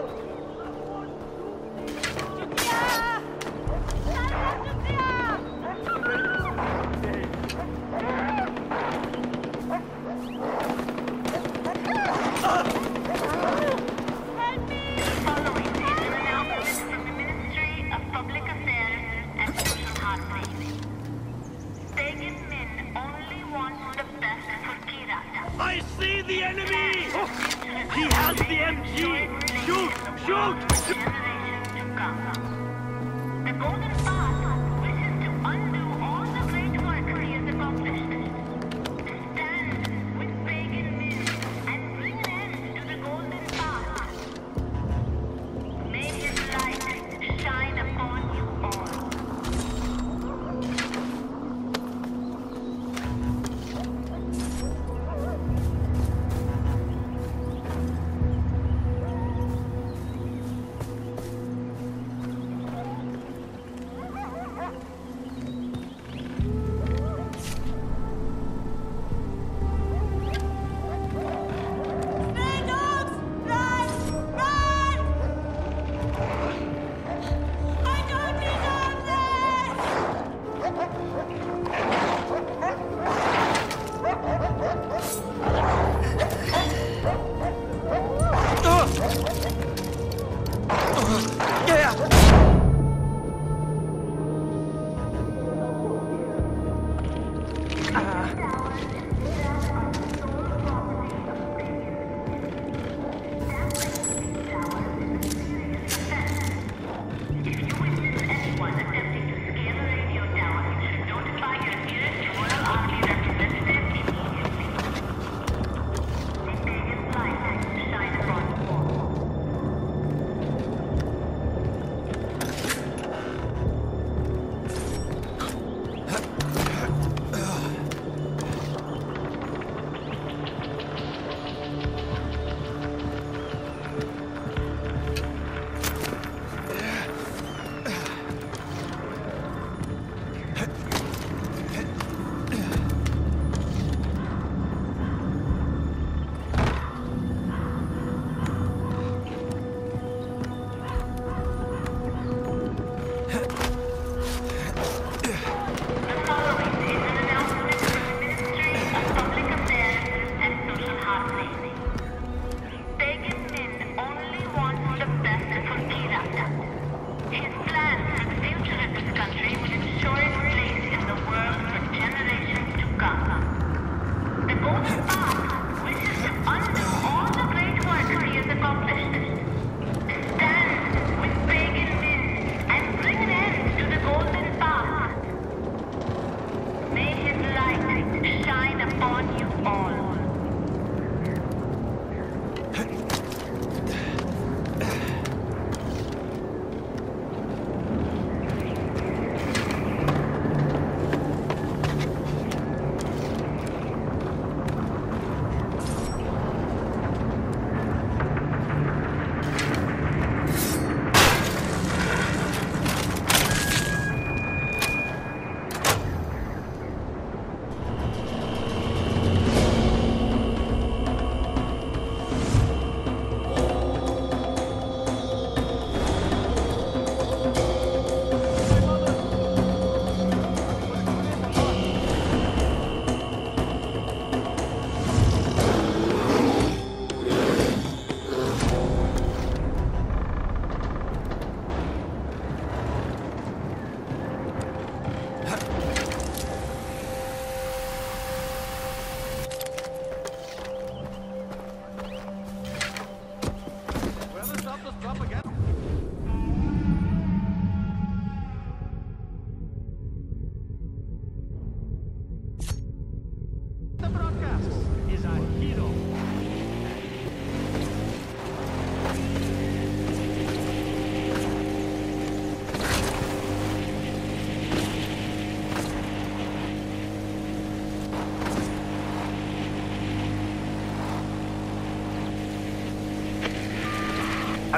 了。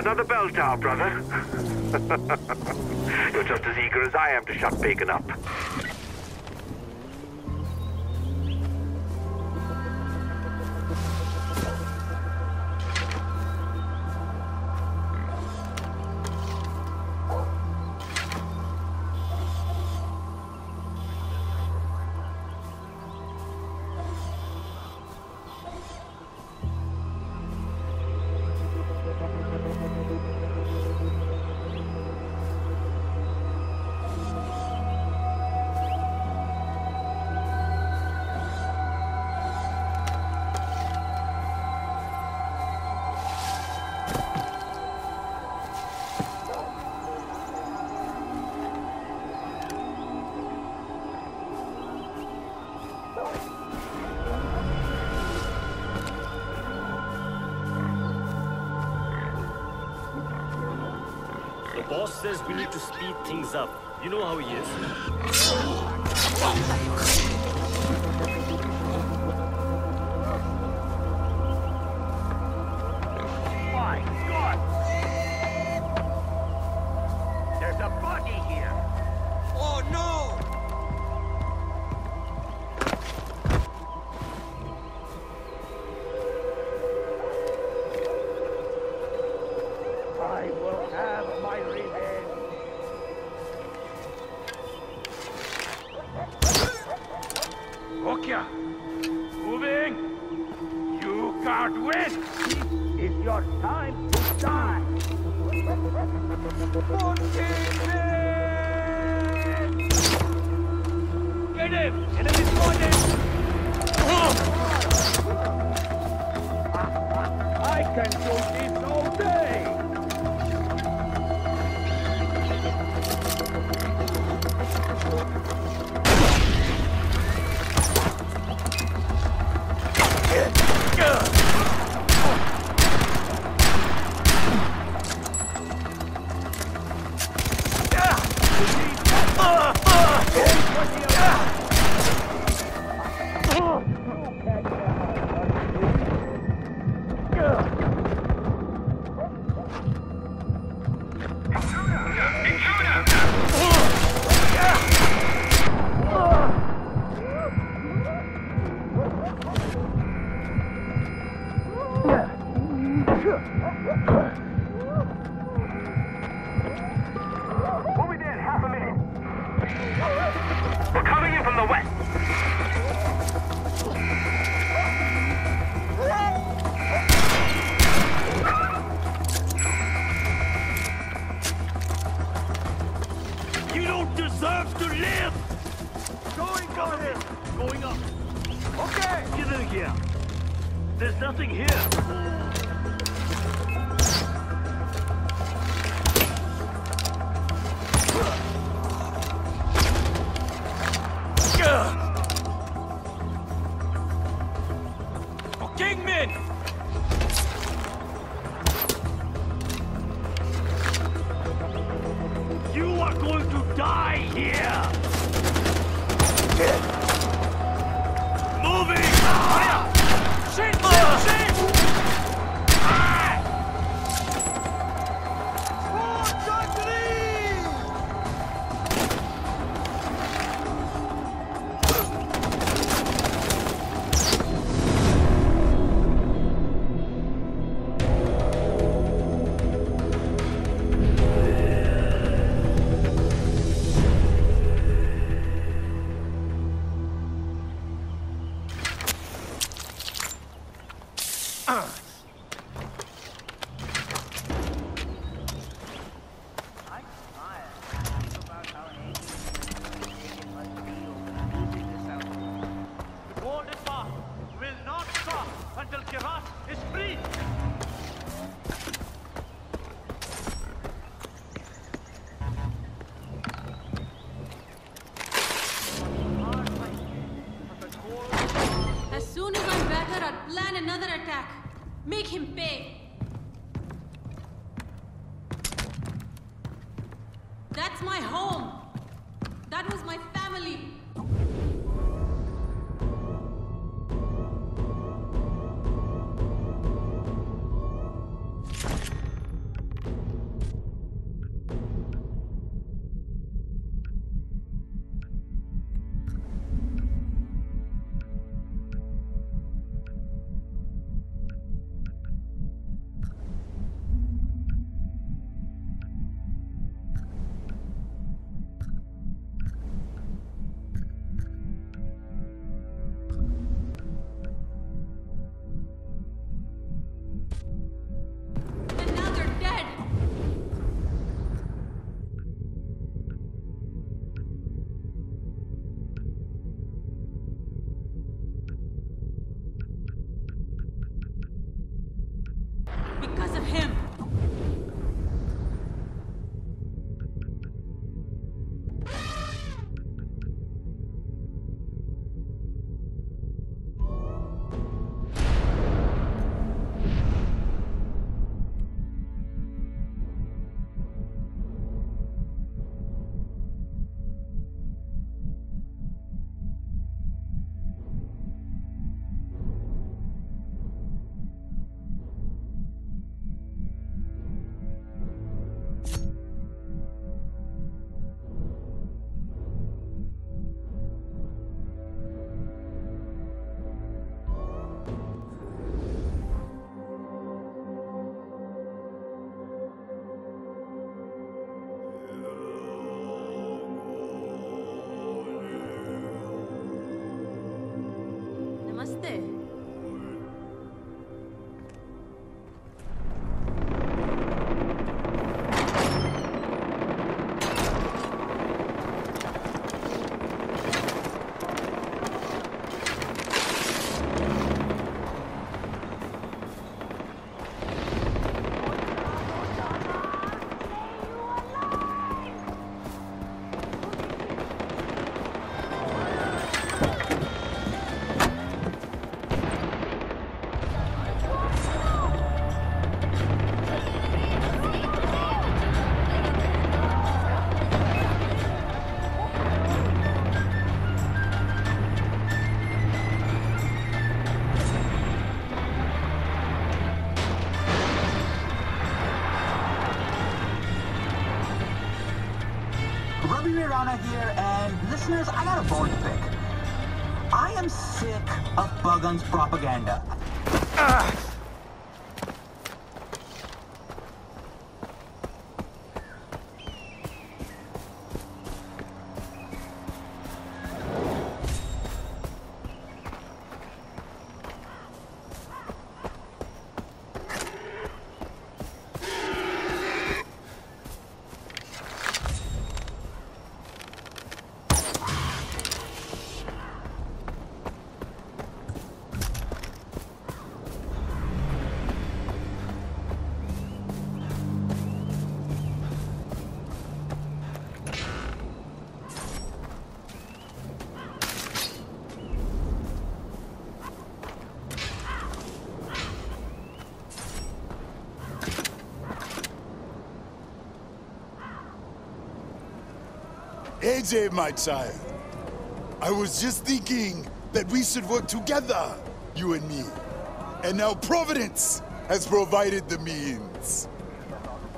Another bell tower, brother. You're just as eager as I am to shut Pagan up. boss says we need to speed things up. You know how he is. moving. You can't win. It is your time to die. Get him! Enemy spotted! I can do this all day! die here! Make him pay. Listeners, I got a bone to pick. I am sick of Pagan's propaganda. AJ, my child. I was just thinking that we should work together, you and me. And now Providence has provided the means.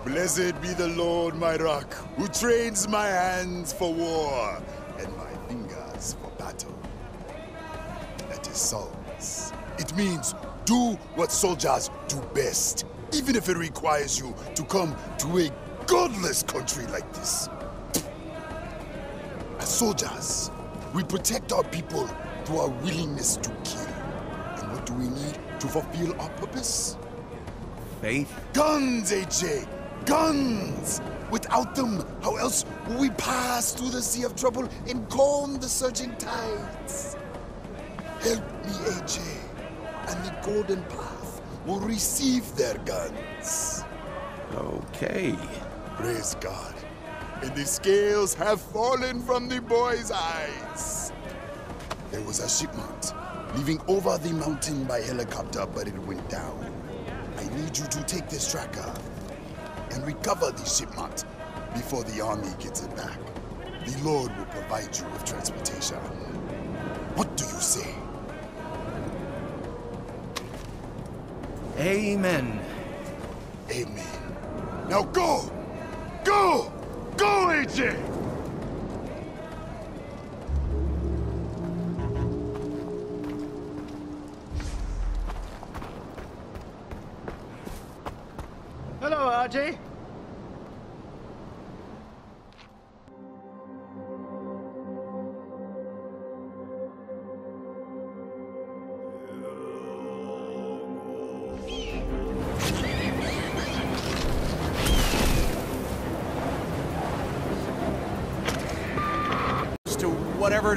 Blessed be the Lord, my rock, who trains my hands for war and my fingers for battle. That is Psalms. It means do what soldiers do best, even if it requires you to come to a godless country like this. As soldiers, we protect our people through our willingness to kill. And what do we need to fulfill our purpose? Faith? Guns, AJ! Guns! Without them, how else will we pass through the sea of trouble and calm the surging tides? Help me, AJ, and the Golden Path will receive their guns. Okay. Praise God. And the scales have fallen from the boy's eyes. There was a shipment leaving over the mountain by helicopter, but it went down. I need you to take this tracker and recover the shipment before the army gets it back. The Lord will provide you with transportation. What do you say? Amen. Amen. Now go! Go! Go, AJ! Hello, RJ.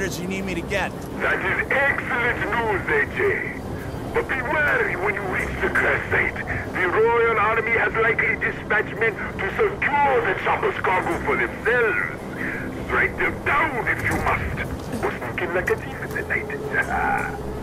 Is you need me to get. That is excellent news, AJ. But be wary when you reach the site. The Royal Army has likely dispatched men to secure the chopper's cargo for themselves. Strike them down if you must. Or sneak in like a thief in the night.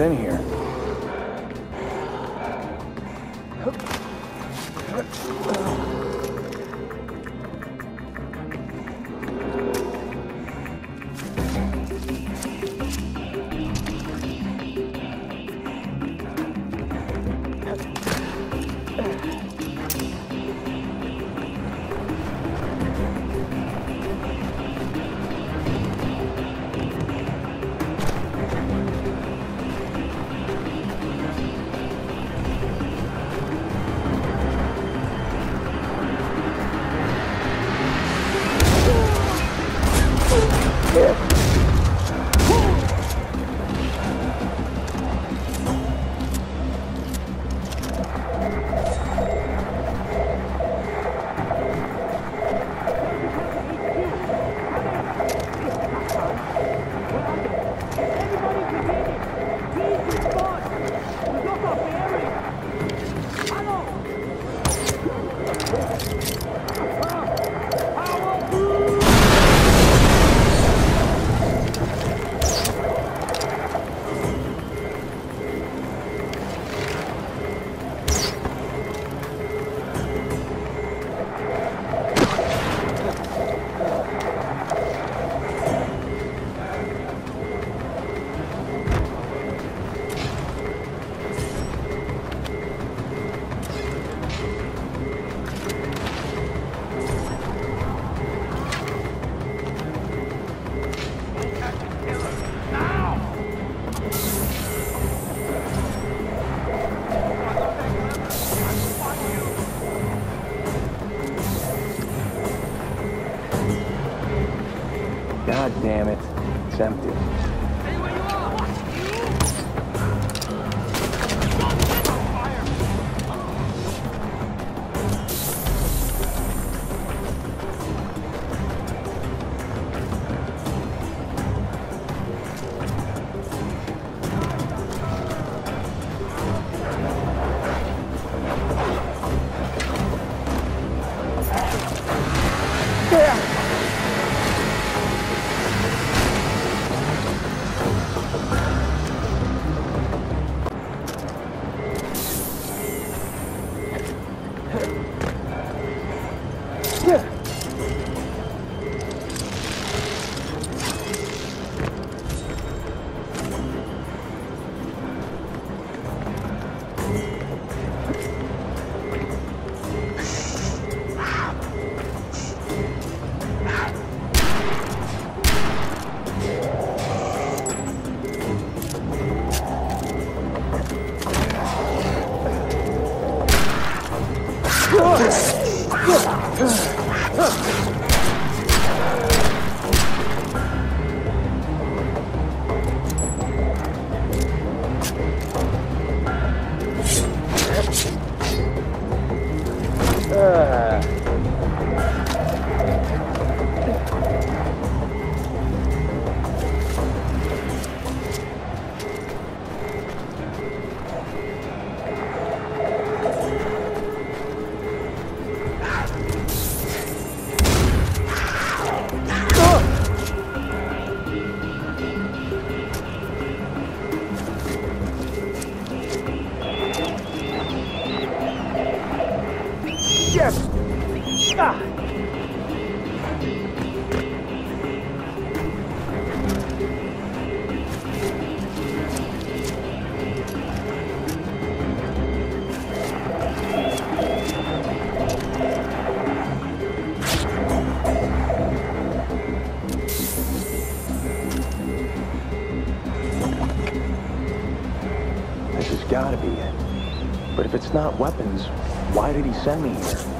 in here? Gotta be it. But if it's not weapons, why did he send me here?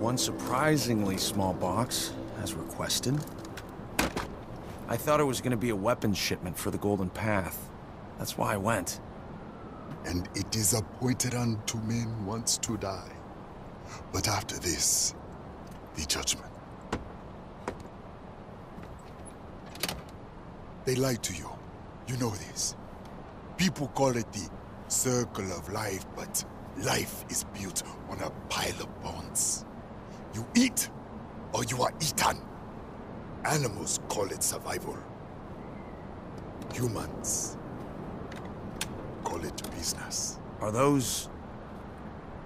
One surprisingly small box, as requested. I thought it was gonna be a weapons shipment for the Golden Path. That's why I went. And it is appointed unto men once to die. But after this, the judgment. They lied to you. You know this. People call it the circle of life, but life is built on a pile of bones. You eat, or you are eaten. Animals call it survival. Humans call it business. Are those...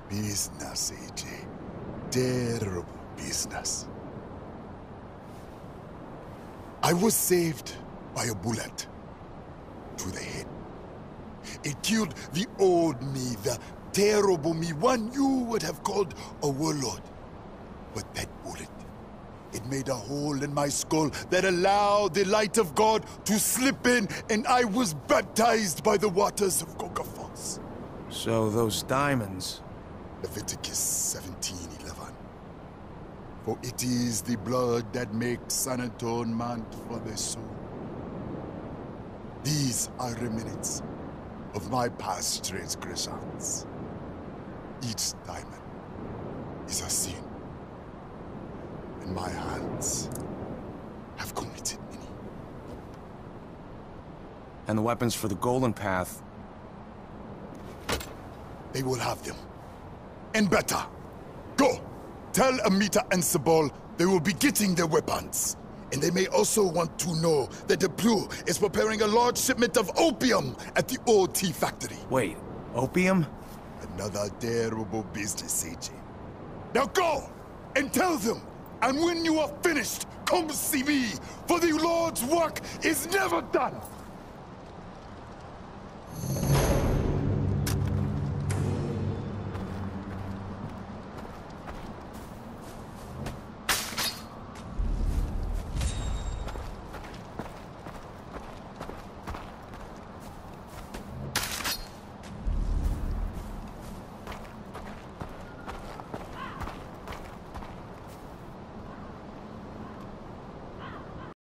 Business, AJ. Terrible business. I was saved by a bullet to the head. It killed the old me, the terrible me, one you would have called a warlord. But that bullet, it made a hole in my skull that allowed the light of God to slip in, and I was baptized by the waters of Coca Falls. So those diamonds... Leviticus 17:11. For it is the blood that makes an atonement for the soul. These are remnants of my past transgressions. Each diamond is a sin, and my hands have committed many. And the weapons for the Golden Path... They will have them. And better. Go! Tell Amita and Sabal they will be getting their weapons. And they may also want to know that the Blue is preparing a large shipment of opium at the old tea factory. Wait, opium? Another terrible business, AJ. Now go! And tell them! And when you are finished, come see me! For the Lord's work is never done!